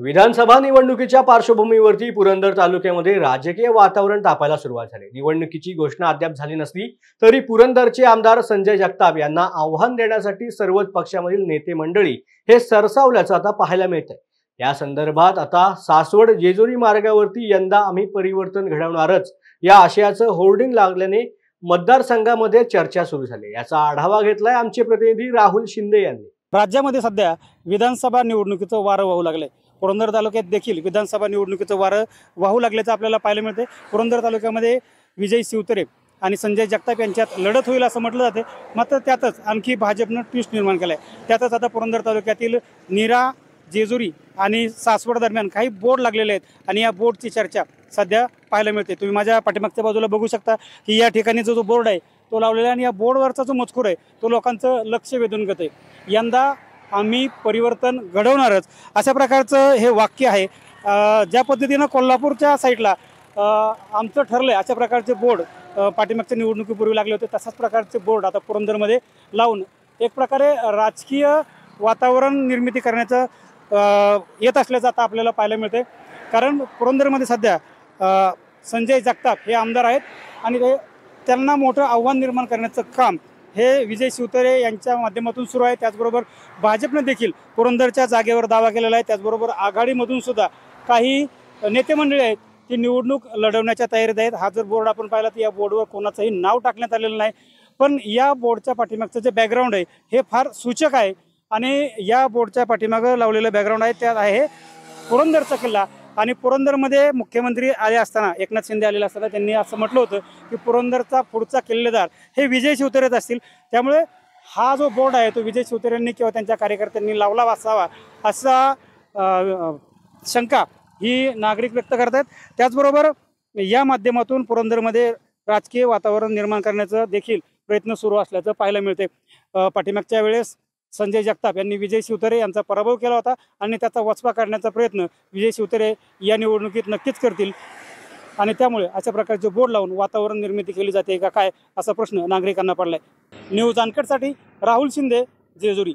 विधानसभा निवडणुकीच्या पार्श्वभूमीवरती पुरंदर तालुक्यामध्ये राजकीय वातावरण तापायला सुरुवात झाली. निवडणुकीची घोषणा अद्याप झाली नसली तरी पुरंदरचे आमदार संजय जगताप यांना आव्हान देण्यासाठी सर्वच पक्षामधील नेते मंडळी हे सरसावल्याचं आता पाहायला मिळत आहे या संदर्भात आता सासवड जेजुरी मार्गावरती यंदा आम्ही परिवर्तन घडवणारच या आशयाचं होर्डिंग लागल्याने मतदारसंघामध्ये चर्चा सुरू झाली. याचा आढावा घेतलाय आमचे प्रतिनिधी राहुल शिंदे यांनी. राज्यामध्ये सध्या विधानसभा निवडणुकीचं वारं वाहू लागलंय. पुरंदर तालुक्यात देखील विधानसभा निवडणुकीचं वारं वाहू लागल्याचं आपल्याला पाहायला मिळते पुरंदर तालुक्यामध्ये विजय शिवतरे आणि संजय जगताप यांच्यात लढत होईल असं म्हटलं जाते. मात्र त्यातच आणखी भाजपनं ट्विस्ट निर्माण केलं आहे त्यातच आता पुरंदर तालुक्यातील नीरा जेजुरी आणि सासवड दरम्यान काही बोर्ड लागलेले आहेत आणि या बोर्डची चर्चा सध्या पाहायला मिळते. तुम्ही माझ्या पाठीमागच्या बाजूला बघू शकता की या ठिकाणी जो जो बोर्ड आहे तो लावलेला आहे आणि या बोर्डवरचा जो मजकूर आहे तो लोकांचं लक्ष वेधून घेत आहे यंदा आम्ही परिवर्तन घडवणारच. अशा प्रकारचं हे वाक्य आहे. ज्या पद्धतीनं कोल्हापूरच्या साईडला आमचं ठरलं आहे अशा प्रकारचे बोर्ड पाठीमागच्या निवडणुकीपूर्वी लागले होते तशाच प्रकारचे बोर्ड आता पुरंदरमध्ये लावून एक प्रकारे राजकीय वातावरण निर्मिती करण्याचं येत असल्याचं आता आपल्याला पाहायला मिळते कारण पुरंदरमध्ये सध्या संजय जगताप हे आमदार आहेत आणि ते त्यांना मोठं आव्हान निर्माण करण्याचं काम हे विजय शिवतरे यांच्या माध्यमातून सुरू आहे. त्याचबरोबर भाजपनं देखील पुरंदरच्या जागेवर दावा केलेला आहे. त्याचबरोबर आघाडीमधून सुद्धा काही नेते मंडळी आहेत ती निवडणूक लढवण्याच्या तयारीत आहेत. हा जर बोर्ड आपण पाहिला तर या बोर्डवर कोणाचंही नाव टाकण्यात आलेलं नाही. पण या बोर्डच्या पाठीमागचं जे बॅकग्राऊंड आहे हे फार सूचक आहे. आणि या बोर्डच्या पाठीमागं लावलेलं बॅकग्राऊंड आहे. त्यात आहे पुरंदरचा किल्ला. आणि पुरंदरमध्ये मुख्यमंत्री आले असताना एकनाथ शिंदे आलेले असताना त्यांनी असं म्हटलं होतं की पुरंदरचा पुढचा किल्लेदार हे विजय शिवतरेच असतील. त्यामुळे हा जो बोर्ड आहे तो विजय शिवतरेंनी किंवा त्यांच्या कार्यकर्त्यांनी लावला असावा असा शंका ही नागरिक व्यक्त करत आहेत त्याचबरोबर या माध्यमातून पुरंदरमध्ये राजकीय वातावरण निर्माण करण्याचं देखील प्रयत्न सुरू असल्याचं पाहायला मिळते पाठीमागच्या वेळेस संजय जगताप यांनी विजय शिवतरे यांचा पराभव केला होता आणि त्याचा वचपा काढण्याचा प्रयत्न विजय शिवतरे या निवडणुकीत नक्कीच करतील. आणि त्यामुळे अशा प्रकारचे बोर्ड लावून वातावरण निर्मिती केली जाते का काय असा प्रश्न नागरिकांना पडलाय. न्यूज अनकटसाठी राहुल शिंदे जेजुरी.